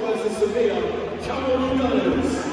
versus Sevilla, Cameroon Gunners.